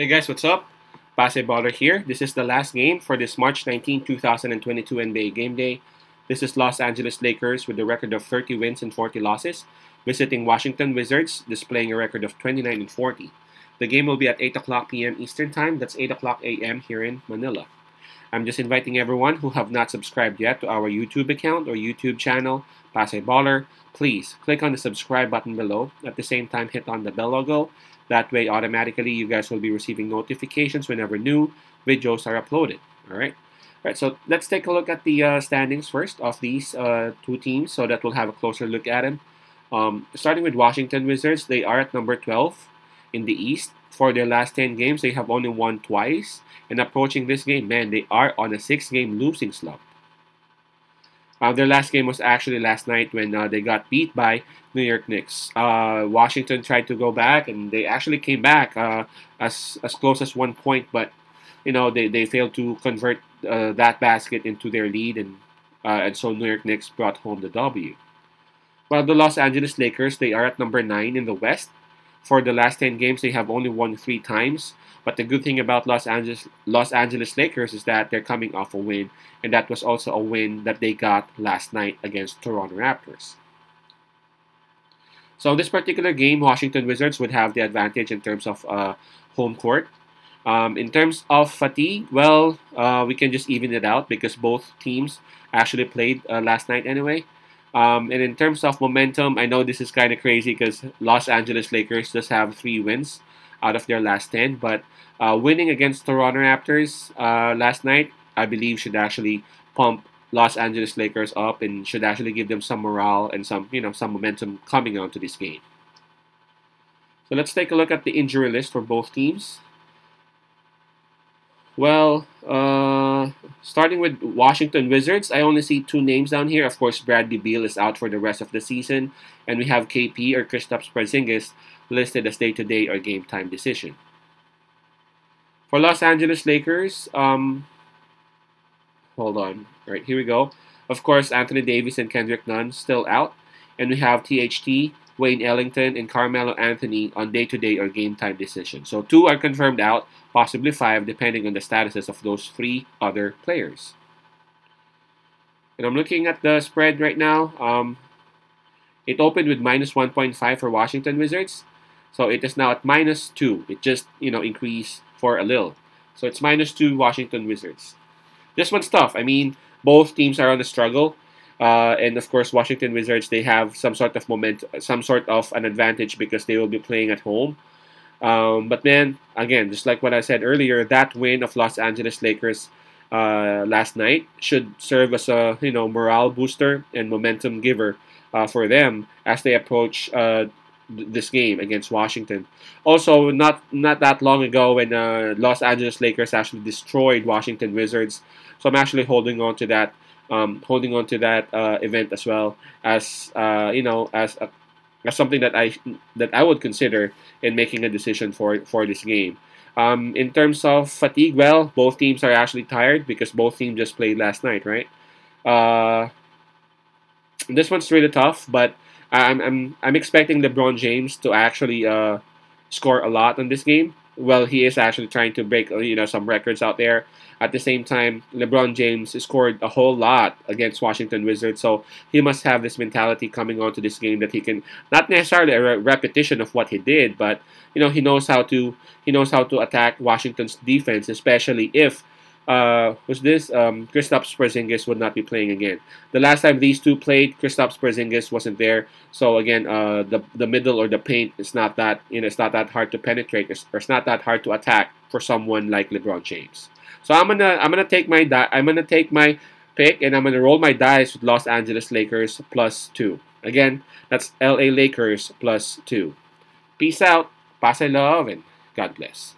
Hey guys, what's up? Baller here. This is the last game for this March 19, 2022 NBA Game Day. This is Los Angeles Lakers with a record of 30 wins and 40 losses, visiting Washington Wizards, displaying a record of 29 and 40. The game will be at 8 o'clock p.m. Eastern Time. That's 8 o'clock a.m. here in Manila. I'm just inviting everyone who have not subscribed yet to our YouTube account or YouTube channel, Pasay Baller. Please click on the subscribe button below. At the same time, hit on the bell logo. That way, automatically, you guys will be receiving notifications whenever new videos are uploaded. All right. All right, so let's take a look at the uh, standings first of these uh, two teams so that we'll have a closer look at them. Um, starting with Washington Wizards, they are at number 12 in the East. For their last 10 games, they have only won twice. And approaching this game, man, they are on a six game losing slump. Uh, their last game was actually last night when uh, they got beat by New York Knicks. Uh, Washington tried to go back, and they actually came back uh, as as close as one point, but you know they, they failed to convert uh, that basket into their lead, and uh, and so New York Knicks brought home the W. Well, the Los Angeles Lakers they are at number nine in the West. For the last 10 games, they have only won three times. But the good thing about Los Angeles Los Angeles Lakers is that they're coming off a win, and that was also a win that they got last night against Toronto Raptors. So this particular game, Washington Wizards would have the advantage in terms of uh, home court. Um, in terms of fatigue, well, uh, we can just even it out because both teams actually played uh, last night anyway. Um, and in terms of momentum, I know this is kind of crazy because Los Angeles Lakers just have three wins out of their last 10. But uh, winning against Toronto Raptors uh, last night, I believe, should actually pump Los Angeles Lakers up and should actually give them some morale and some, you know, some momentum coming onto this game. So let's take a look at the injury list for both teams. Well, uh, starting with Washington Wizards, I only see two names down here. Of course, Bradley Beal is out for the rest of the season, and we have KP or Kristaps Porzingis listed as day-to-day or game-time decision. For Los Angeles Lakers, um, hold on. All right, here we go. Of course, Anthony Davis and Kendrick Nunn still out, and we have THT, Wayne Ellington, and Carmelo Anthony on day-to-day or game-time decisions. So two are confirmed out, possibly five, depending on the statuses of those three other players. And I'm looking at the spread right now. Um, it opened with minus 1.5 for Washington Wizards. So it is now at minus 2. It just, you know, increased for a little. So it's minus 2 Washington Wizards. This one's tough. I mean, both teams are on a struggle. Uh, and of course, Washington Wizards they have some sort of moment, some sort of an advantage because they will be playing at home. Um, but man, again, just like what I said earlier, that win of Los Angeles Lakers uh, last night should serve as a you know morale booster and momentum giver uh, for them as they approach uh, this game against Washington. Also, not not that long ago when uh, Los Angeles Lakers actually destroyed Washington Wizards, so I'm actually holding on to that um, holding on to that uh, event as well as uh, you know as a, as something that I that I would consider in making a decision for for this game. Um, in terms of fatigue, well, both teams are actually tired because both teams just played last night, right? Uh, this one's really tough, but I'm I'm I'm expecting LeBron James to actually uh, score a lot in this game well, he is actually trying to break you know some records out there. At the same time, LeBron James scored a whole lot against Washington Wizards, so he must have this mentality coming onto this game that he can not necessarily a repetition of what he did, but you know he knows how to he knows how to attack Washington's defense, especially if uh, was this um, Kristaps Porzingis would not be playing again. The last time these two played, Kristaps Porzingis wasn't there. So again, uh, the the middle or the paint is not that you know it's not that hard to penetrate. It's, it's not that hard to attack for someone like LeBron James. So I'm gonna I'm gonna take my di- I'm gonna take my pick and I'm gonna roll my dice with Los Angeles Lakers plus two. Again, that's LA Lakers plus two. Peace out, pass love, and God bless.